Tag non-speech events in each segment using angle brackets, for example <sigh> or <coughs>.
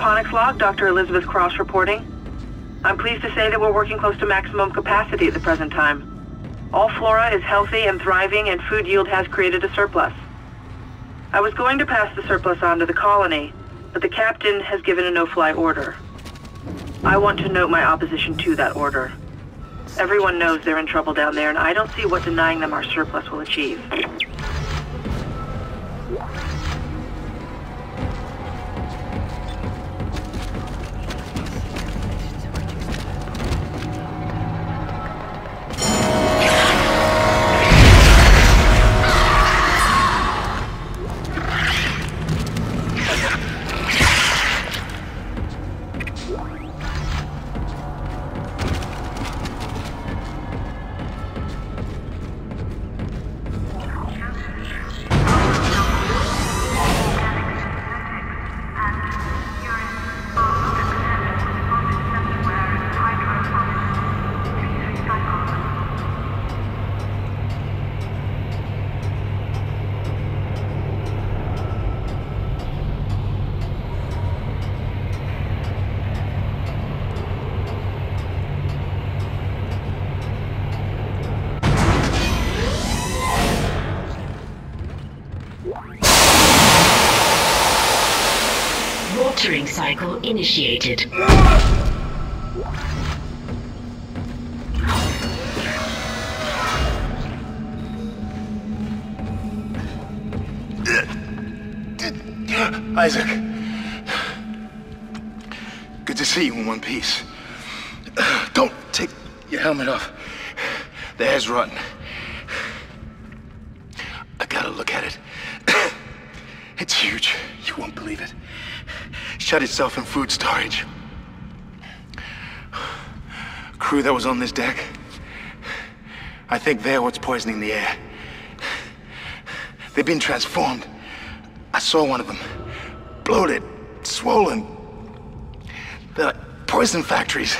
hydroponics log, Dr. Elizabeth Cross reporting. I'm pleased to say that we're working close to maximum capacity at the present time. All flora is healthy and thriving, and food yield has created a surplus. I was going to pass the surplus on to the colony, but the captain has given a no-fly order. I want to note my opposition to that order. Everyone knows they're in trouble down there, and I don't see what denying them our surplus will achieve. Watering cycle initiated. Isaac. Good to see you in one piece. Don't take your helmet off. The air's rotten. I gotta look at it. <coughs> It's huge. You won't believe it. Shut itself in food storage. Crew that was on this deck. I think they're what's poisoning the air. They've been transformed. I saw one of them. Bloated, swollen. They're like poison factories.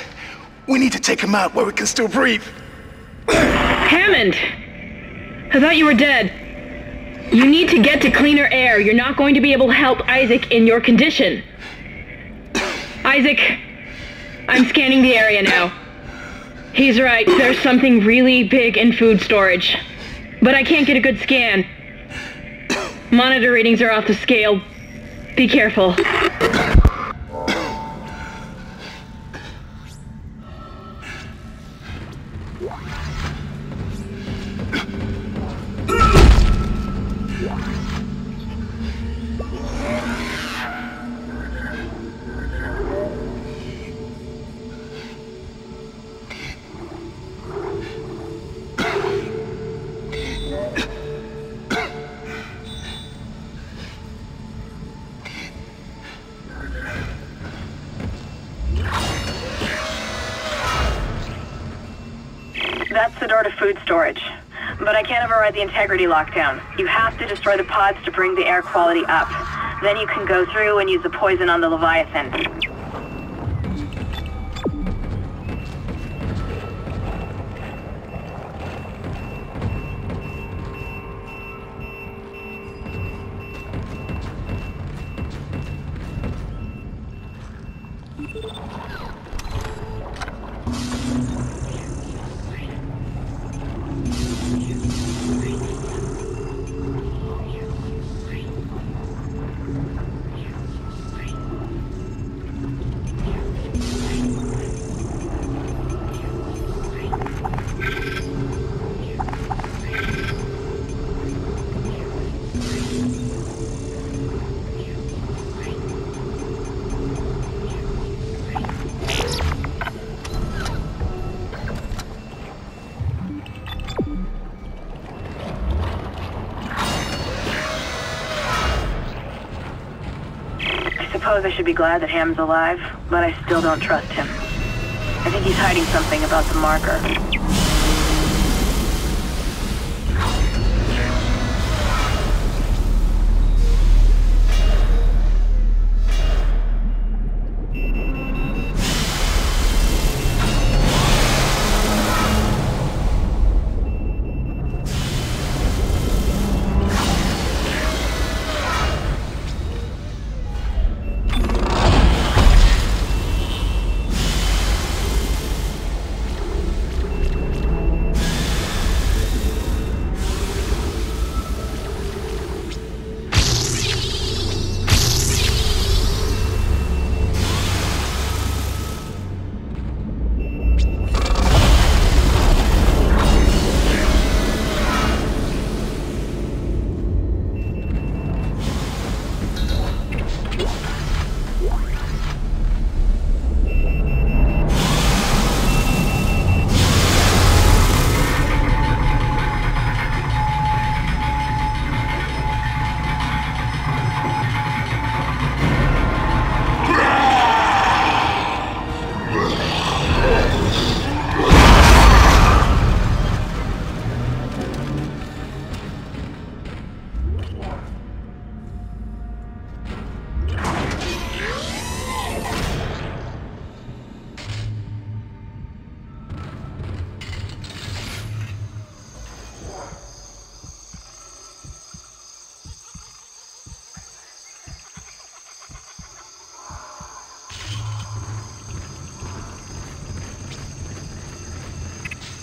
We need to take them out where we can still breathe. Hammond! I thought you were dead. You need to get to cleaner air. You're not going to be able to help Isaac in your condition. Isaac, I'm scanning the area now. He's right. There's something really big in food storage. But I can't get a good scan. Monitor readings are off the scale. Be careful. The to food storage. But I can't override the integrity lockdown. You have to destroy the pods to bring the air quality up. Then you can go through and use the poison on the Leviathan. Suppose I should be glad that Ham's alive, but I still don't trust him. I think he's hiding something about the marker.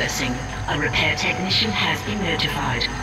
processing. A repair technician has been notified.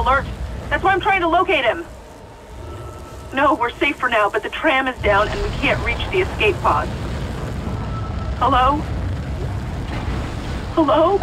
Alert. That's why I'm trying to locate him. No, we're safe for now, but the tram is down and we can't reach the escape pods. Hello? Hello?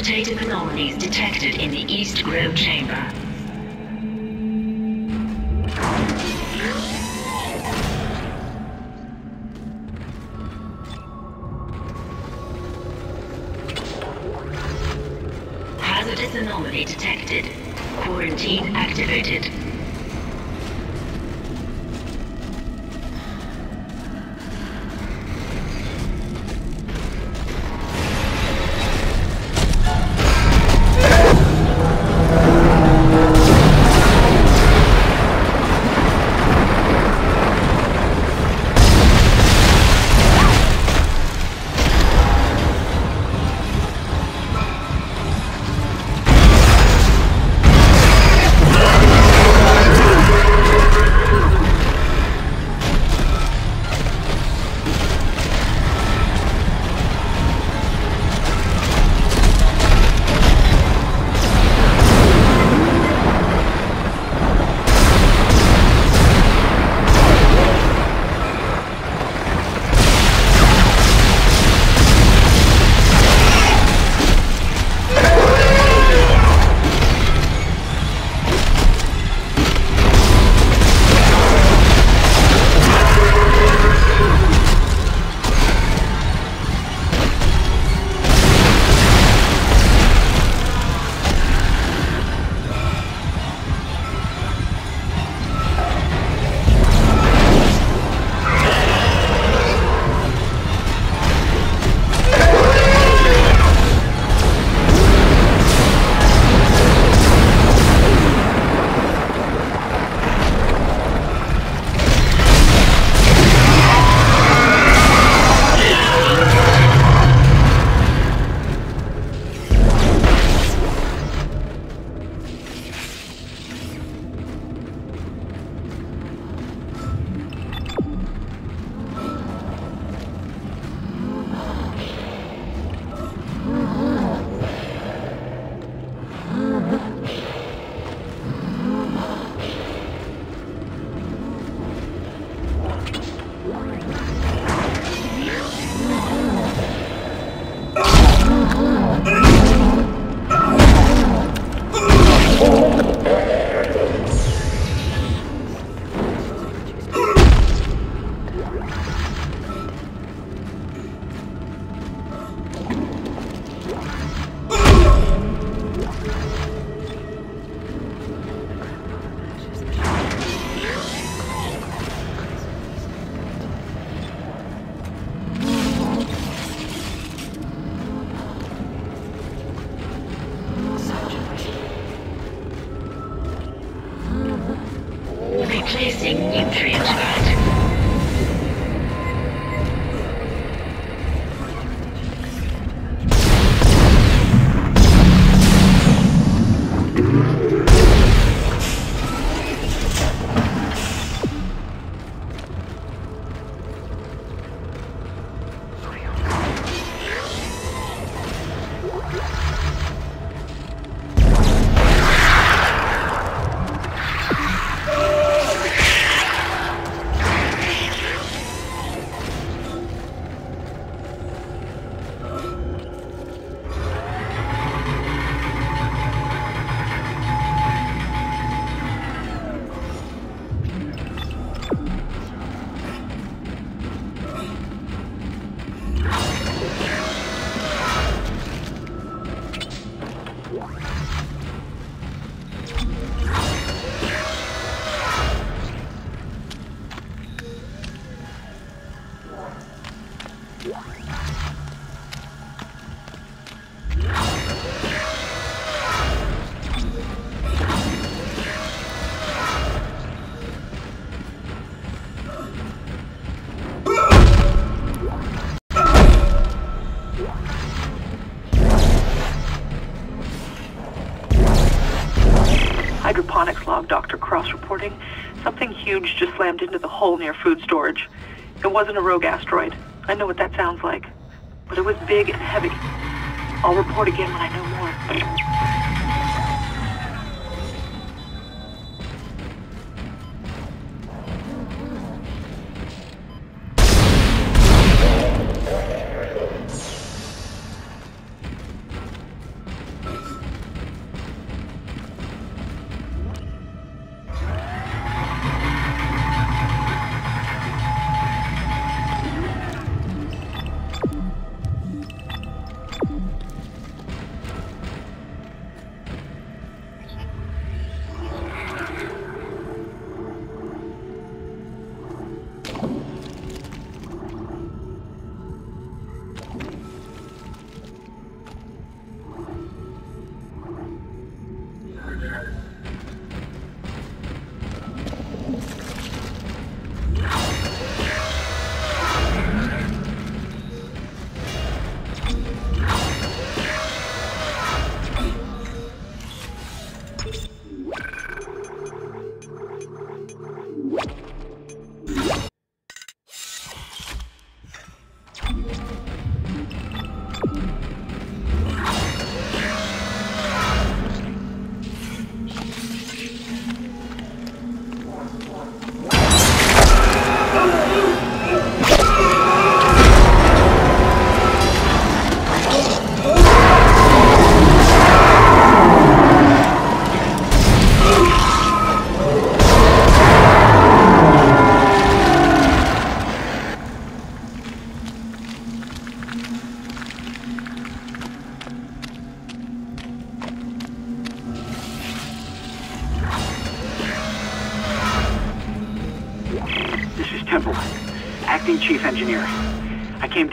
Vegetative anomalies detected in the East Grove chamber. Replacing nutrient vat. Just slammed into the hole near food storage. It wasn't a rogue asteroid. I know what that sounds like. But it was big and heavy. I'll report again when I know more.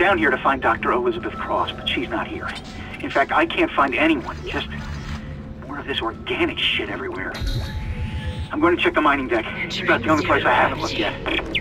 Down here to find Dr. Elizabeth Cross, but she's not here. In fact, I can't find anyone. Just more of this organic shit everywhere. I'm going to check the mining deck. It's about the only place I haven't looked yet.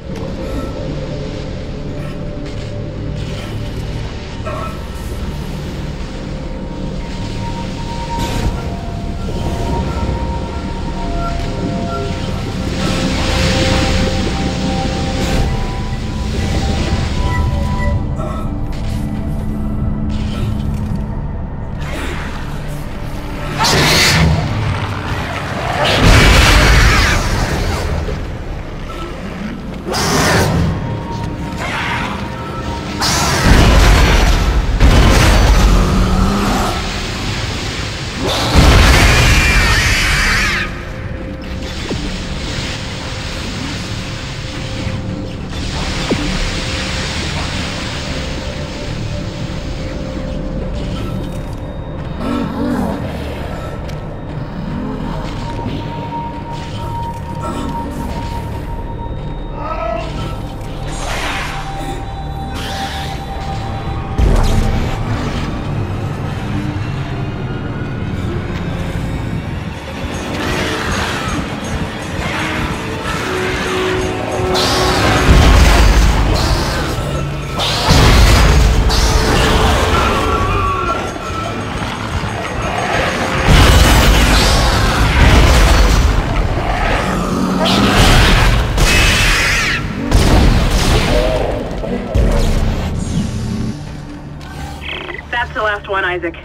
Isaac.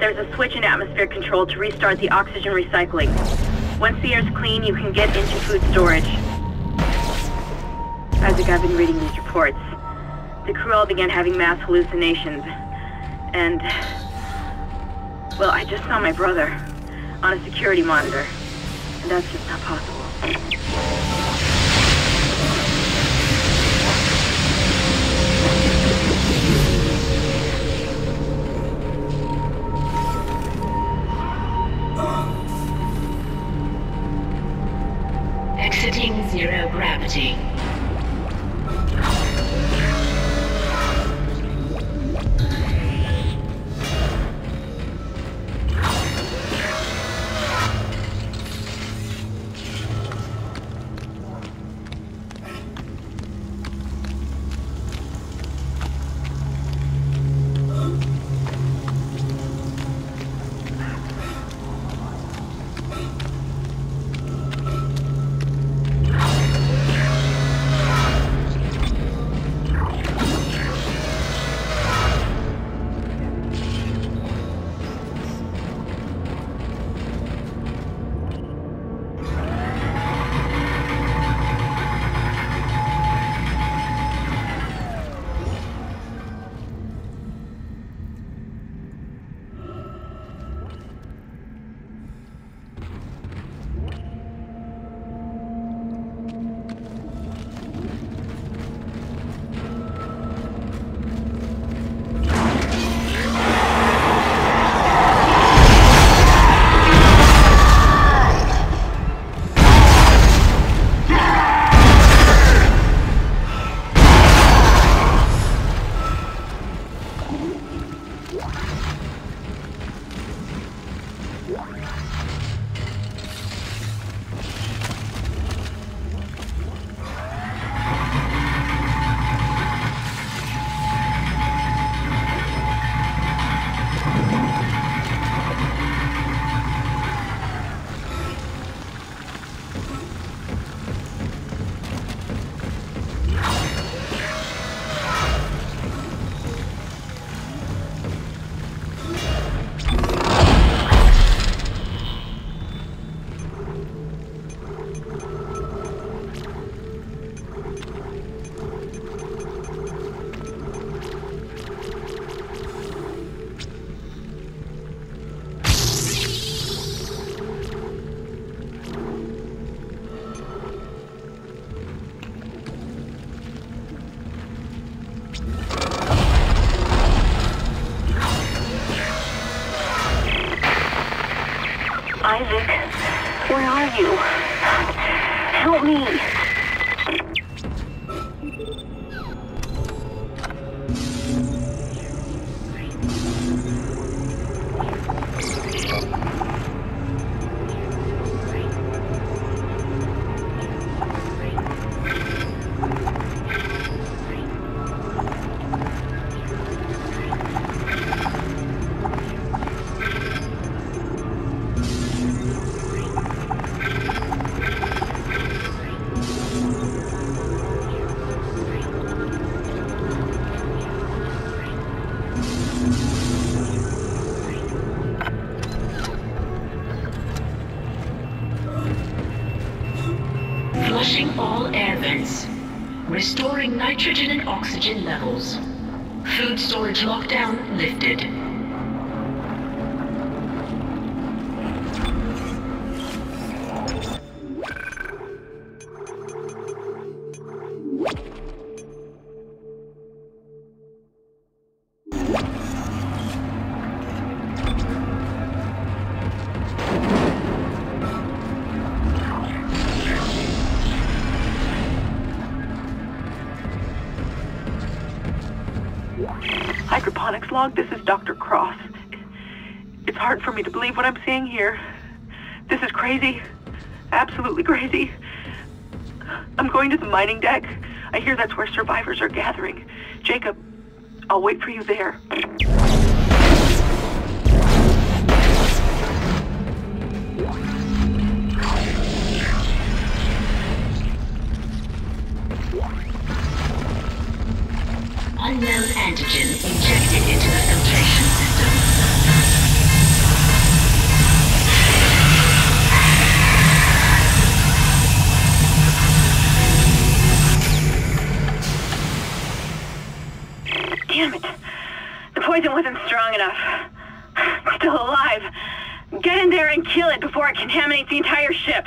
There's a switch in atmosphere control to restart the oxygen recycling. Once the air's clean, you can get into food storage. Isaac, I've been reading these reports. The crew all began having mass hallucinations. And... Well, I just saw my brother on a security monitor. And that's just not possible. Zero gravity. Log, this is Dr. Cross. It's hard for me to believe what I'm seeing here. This is crazy. Absolutely crazy. I'm going to the mining deck. I hear that's where survivors are gathering. Jacob, I'll wait for you there. Unknown antigen injected into the filtration system. Damn it. The poison wasn't strong enough. Still alive. Get in there and kill it before it contaminates the entire ship.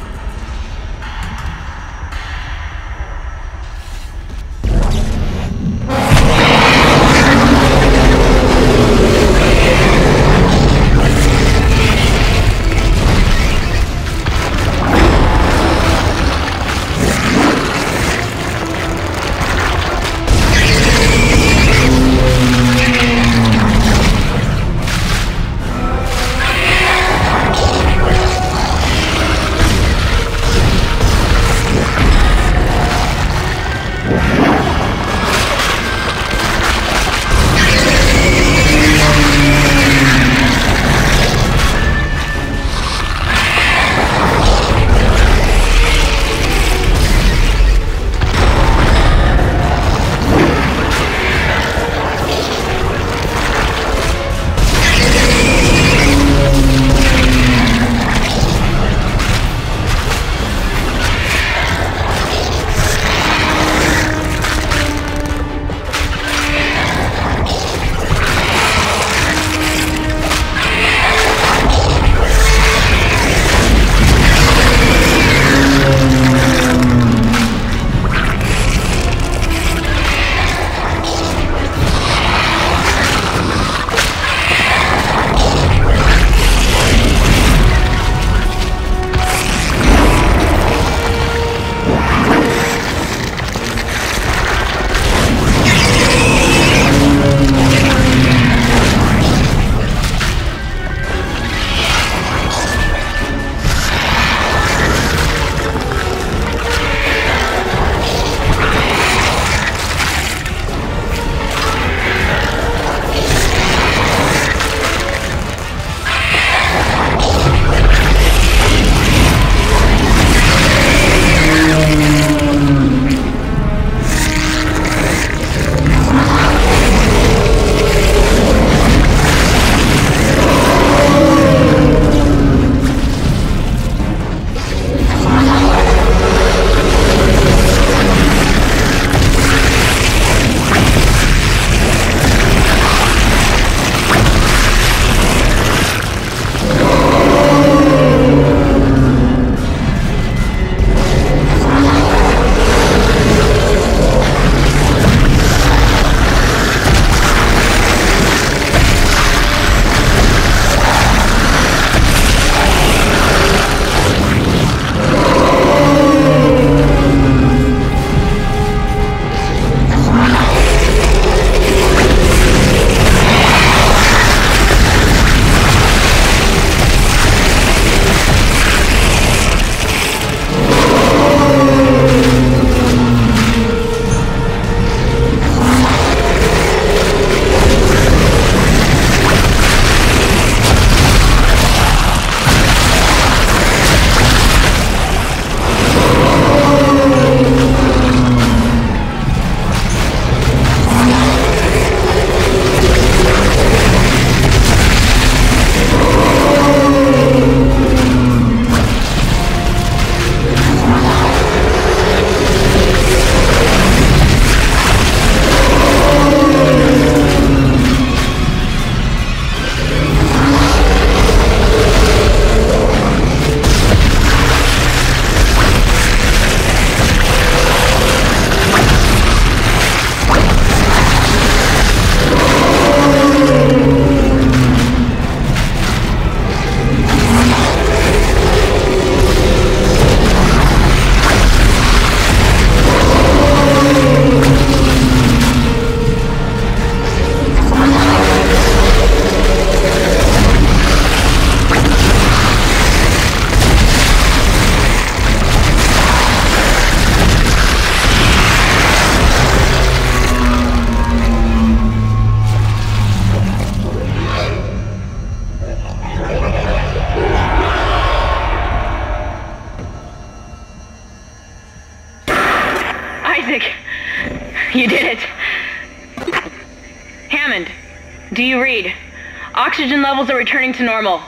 Levels are returning to normal.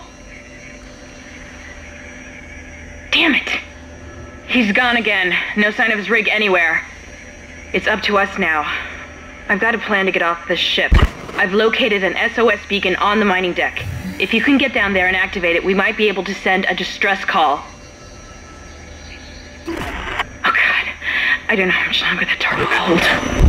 Damn it. He's gone again. No sign of his rig anywhere. It's up to us now. I've got a plan to get off this ship. I've located an SOS beacon on the mining deck. If you can get down there and activate it, we might be able to send a distress call. Oh god. I don't know how much longer that door will hold.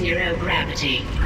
Zero gravity.